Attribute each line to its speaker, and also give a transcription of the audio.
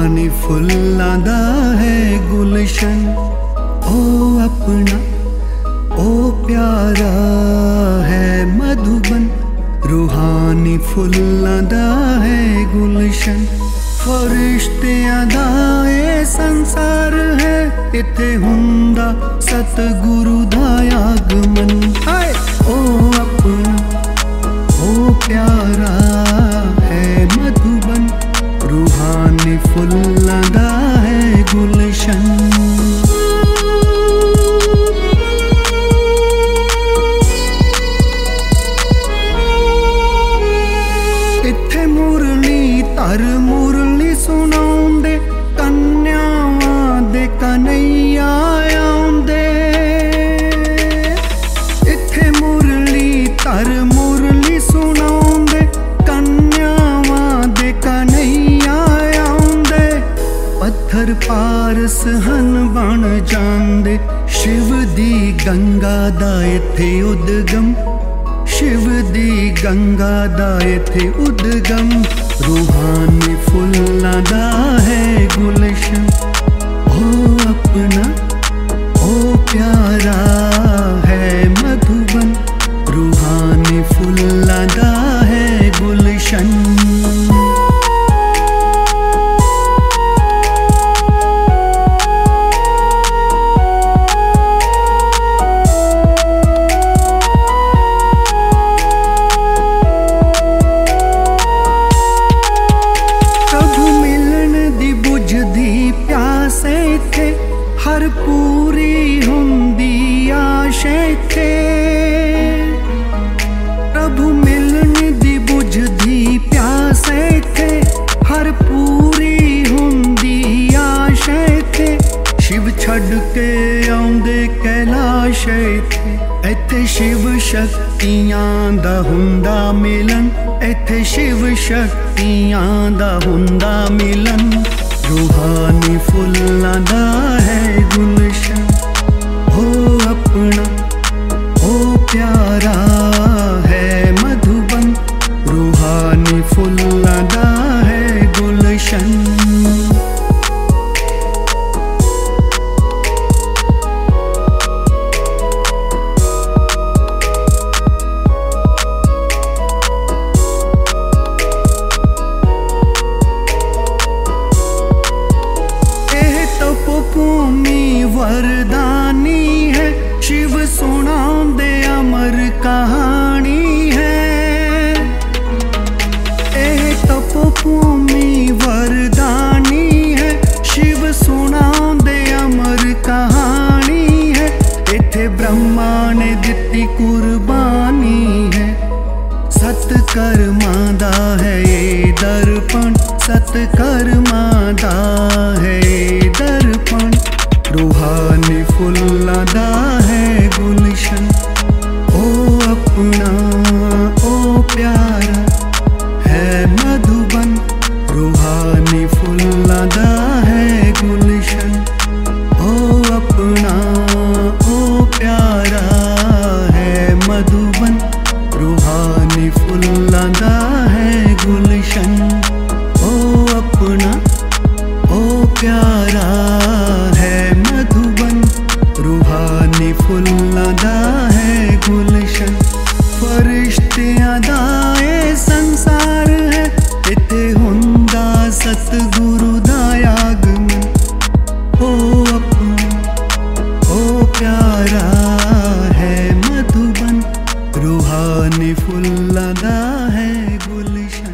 Speaker 1: पानी फुल्लादा है गुलशन। ओ अपना, ओ प्यारा है मधुबन। रूहानी फुल्लादा है गुलशन। फरिश्ते अदाए संसार है। इथे हुंदा सतगुरु दा आगमन। ओ अपना, ओ प्यारा ਸੁਣਾਉਂਦੇ, ਕੰਨਿਆਵਾਂ ਦੇ ਕਨਈਆ ਆਉਂਦੇ। ਇੱਥੇ ਮੁਰਲੀ ਧਰ ਮੁਰਲੀ ਸੁਣਾਉਂਦੇ, ਕੰਨਿਆਵਾਂ ਦੇ ਕਨਈਆ ਆਉਂਦੇ। ਪੱਥਰ ਪਾਰਸ ਹਨ ਬਣ ਜਾਂਦੇ, ਸ਼ਿਵ ਦੀ ਗੰਗਾ ਦਾ ਇੱਥੇ ਉਦਗਮ शिव दी गंगा दाए थे उद्गम। रूहानी फुल्लां दा है गुलशन। ओ अपना ओ प्यारा। ਹਰ ਪੂਰੀ ਹੁੰਦੀ ਆਸ਼ ਇੱਥੇ। ਪ੍ਰਭੂ ਮਿਲਣ ਦੀ ਬੁਝਦੀ ਪਿਆਸੇ ਇੱਥੇ। ਹਰ ਪੂਰੀ ਹੁੰਦੀ ਆਸ਼ ਇੱਥੇ। ਸ਼ਿਵ ਛੱਡ ਕੇ ਆਉਂਦੇ ਕੈਲਾਸ਼ ਇੱਥੇ। ਇੱਥੇ ਸ਼ਿਵ ਸ਼ਕਤੀਆਂ ਦਾ ਹੁੰਦਾ ਮਿਲਨ। ਇੱਥੇ ਸ਼ਿਵ ਸ਼ਕਤੀਆਂ ਦਾ ਹੁੰਦਾ ਮਿਲਨ। रूहानी फुलाना है गुलशन। हो अपना हो प्यारा। कहानी है। एक तपोभूमि वरदानी है। शिव सुना दे अमर कहानी है। इथे ब्रह्मा ने दिती कुर्बानी है। सतकर्मा दा है ये दर्पण। सतकर्मा दा सदा है गुलशन। फरिश्ते अदा संसार है। इते हुंदा सतगुरु दा आगमन। ओ अपना ओ प्यारा है मधुबन। रूहानी फुल्ला दा है गुलशन।